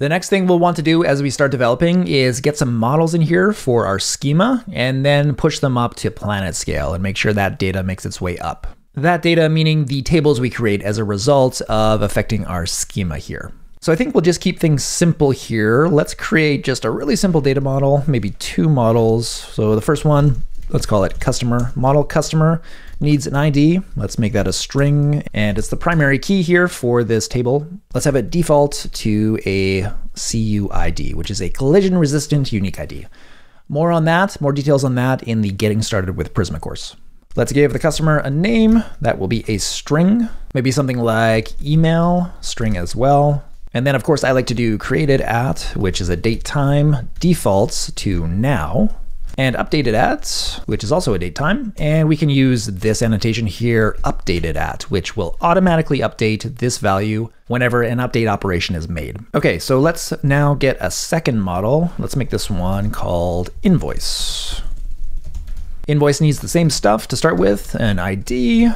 The next thing we'll want to do as we start developing is get some models in here for our schema and then push them up to PlanetScale and make sure that data makes its way up. That data meaning the tables we create as a result of affecting our schema here. So I think we'll just keep things simple here. Let's create just a really simple data model, maybe two models. So the first one, let's call it customer. Model customer needs an ID. Let's make that a string, and it's the primary key here for this table. Let's have it default to a CUID, which is a collision resistant unique ID. More on that, more details on that in the Getting Started with Prisma course. Let's give the customer a name. That will be a string, maybe something like email, string as well. And then of course I like to do created at, which is a date time, defaults to now and updated at, which is also a date time. And we can use this annotation here, updated at, which will automatically update this value whenever an update operation is made. Okay, so let's now get a second model. Let's make this one called invoice. Invoice needs the same stuff to start with, an ID,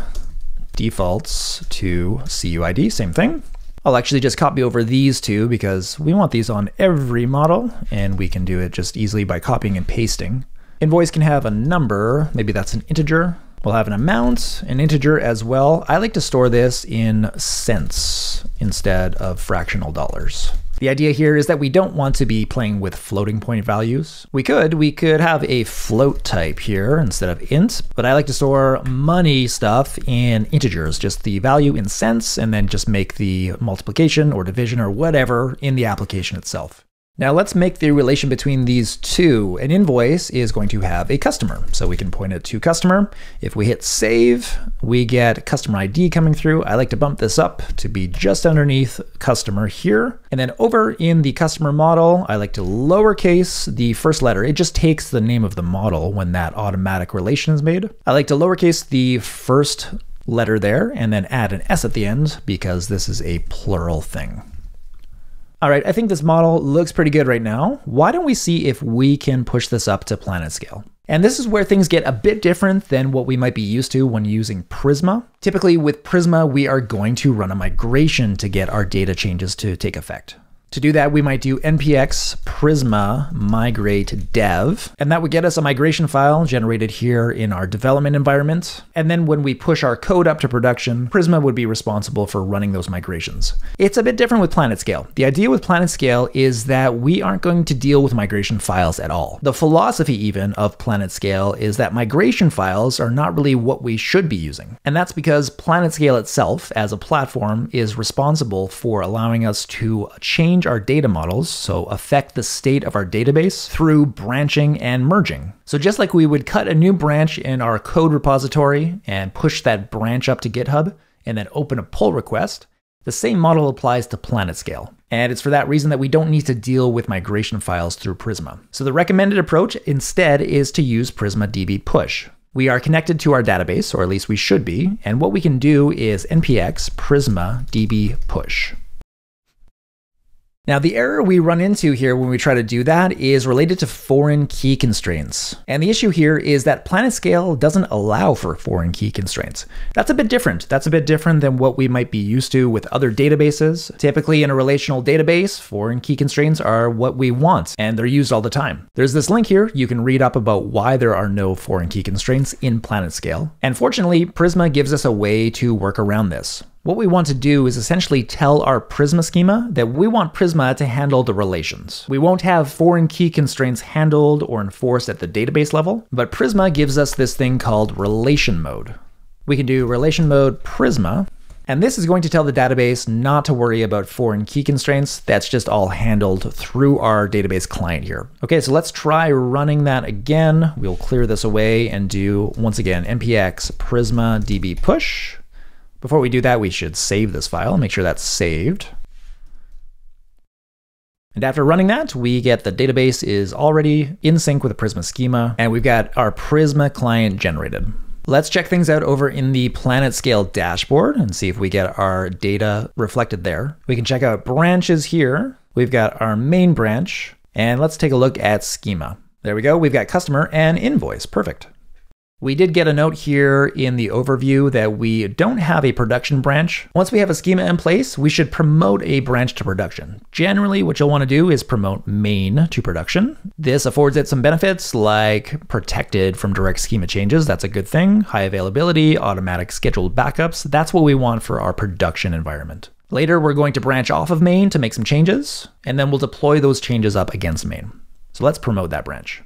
defaults to CUID, same thing. I'll actually just copy over these two because we want these on every model and we can do it just easily by copying and pasting. Invoice can have a number, maybe that's an integer. We'll have an amount, an integer as well. I like to store this in cents instead of fractional dollars. The idea here is that we don't want to be playing with floating point values. We could, we could have a float type here instead of int, but I like to store money stuff in integers, just the value in cents, and then just make the multiplication or division or whatever in the application itself. Now let's make the relation between these two. An invoice is going to have a customer, so we can point it to customer. If we hit save, we get customer ID coming through. I like to bump this up to be just underneath customer here. And then over in the customer model, I like to lowercase the first letter. It just takes the name of the model when that automatic relation is made. I like to lowercase the first letter there and then add an S at the end because this is a plural thing. All right, I think this model looks pretty good right now. Why don't we see if we can push this up to PlanetScale? And this is where things get a bit different than what we might be used to when using Prisma. Typically with Prisma, we are going to run a migration to get our data changes to take effect. To do that, we might do npx prisma migrate dev, and that would get us a migration file generated here in our development environment. And then when we push our code up to production, Prisma would be responsible for running those migrations. It's a bit different with PlanetScale. The idea with PlanetScale is that we aren't going to deal with migration files at all. The philosophy even of PlanetScale is that migration files are not really what we should be using. And that's because PlanetScale itself as a platform is responsible for allowing us to change change our data models, so affect the state of our database through branching and merging. So just like we would cut a new branch in our code repository and push that branch up to GitHub and then open a pull request, the same model applies to PlanetScale. And it's for that reason that we don't need to deal with migration files through Prisma. So the recommended approach instead is to use Prisma DB push. We are connected to our database, or at least we should be, and what we can do is npx prisma db push. Now, the error we run into here when we try to do that is related to foreign key constraints. And the issue here is that PlanetScale doesn't allow for foreign key constraints. That's a bit different. That's a bit different than what we might be used to with other databases. Typically in a relational database, foreign key constraints are what we want, and they're used all the time. There's this link here. You can read up about why there are no foreign key constraints in PlanetScale. And fortunately, Prisma gives us a way to work around this. What we want to do is essentially tell our Prisma schema that we want Prisma to handle the relations. We won't have foreign key constraints handled or enforced at the database level, but Prisma gives us this thing called relation mode. We can do relation mode Prisma, and this is going to tell the database not to worry about foreign key constraints. That's just all handled through our database client here. Okay, so let's try running that again. We'll clear this away and do, once again, npx prisma db push. Before we do that, we should save this file, and make sure that's saved. And after running that, we get the database is already in sync with the Prisma schema, and we've got our Prisma client generated. Let's check things out over in the PlanetScale dashboard and see if we get our data reflected there. We can check out branches here. We've got our main branch, and let's take a look at schema. There we go. We've got customer and invoice. Perfect. We did get a note here in the overview that we don't have a production branch. Once we have a schema in place, we should promote a branch to production. Generally, what you'll want to do is promote main to production. This affords it some benefits like protected from direct schema changes. That's a good thing. High availability, automatic scheduled backups. That's what we want for our production environment. Later, we're going to branch off of main to make some changes, and then we'll deploy those changes up against main. So let's promote that branch.